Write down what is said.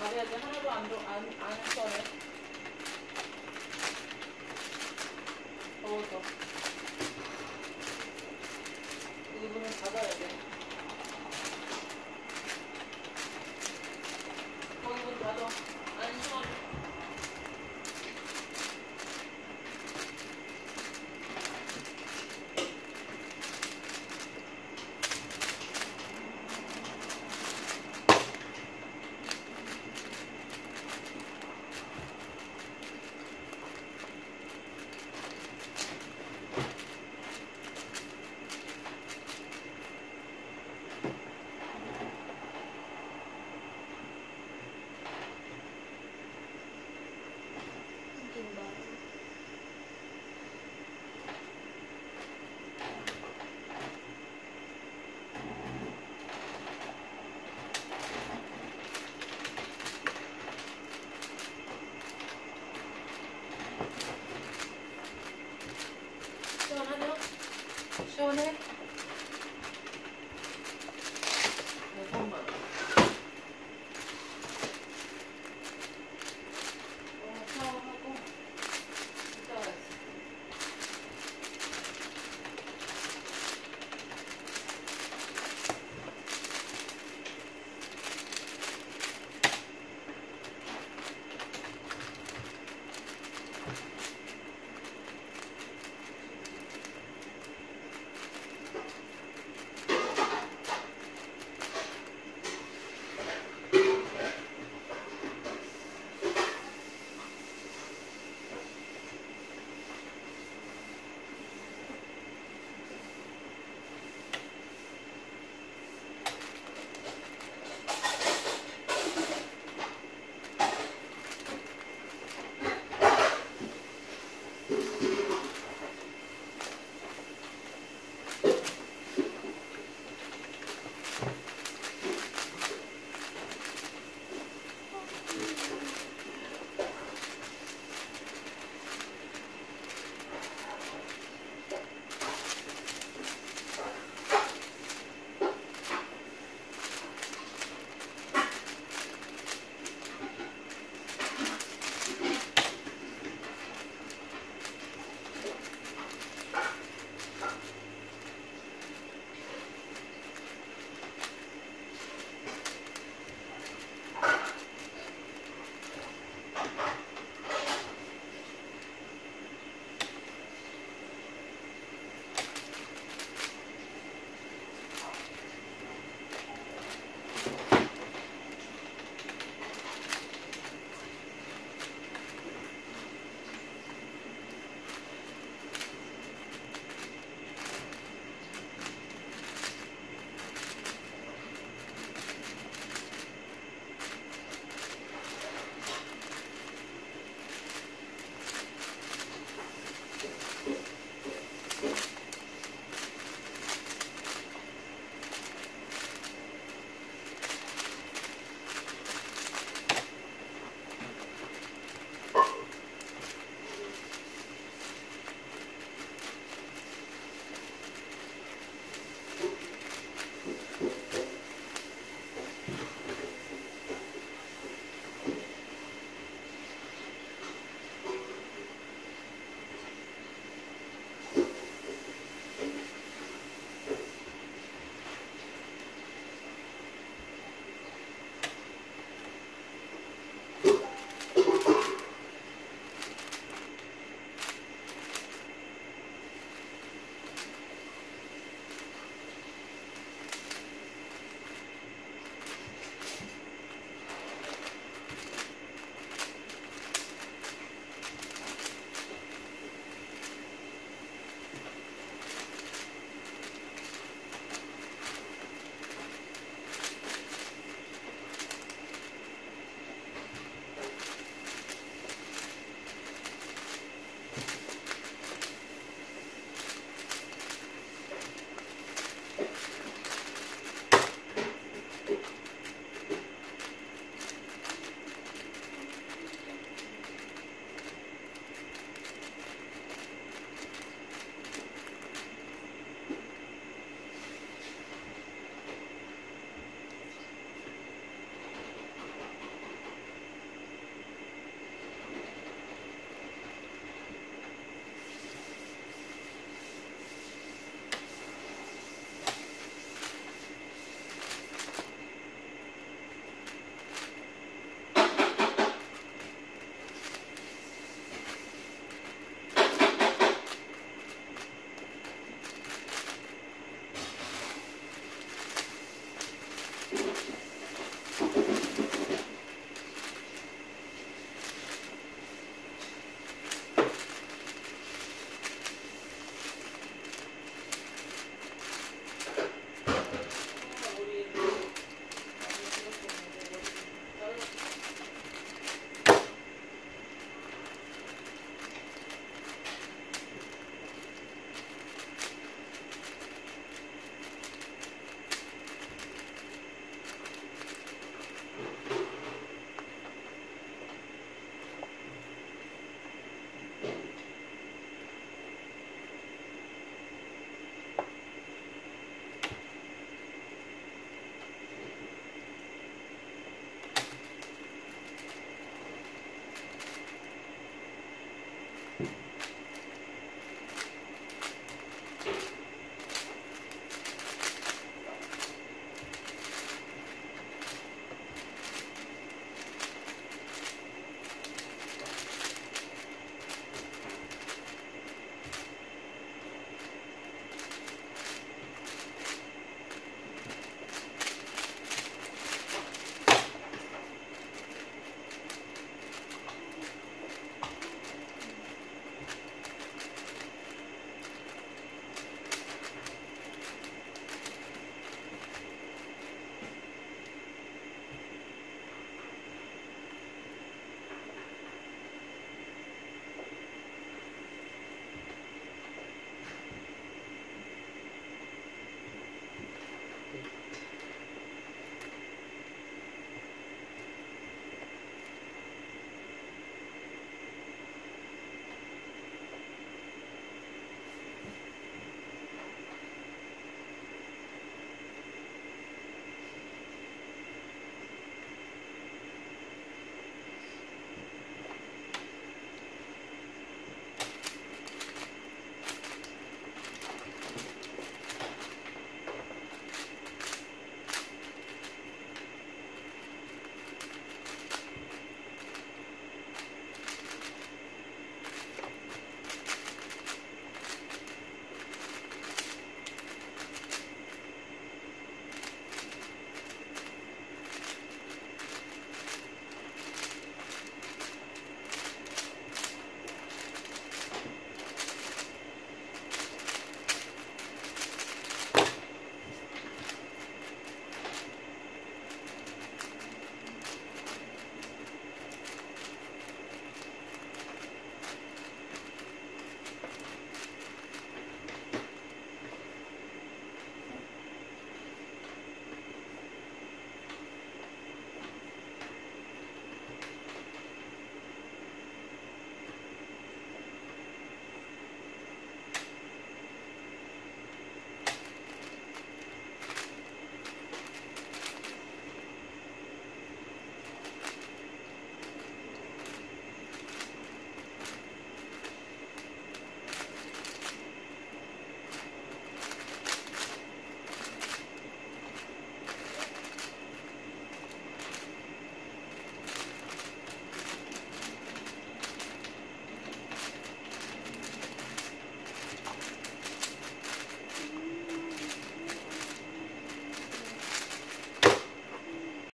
말해야지 하나도 안, 안, 안 써요. 더워서.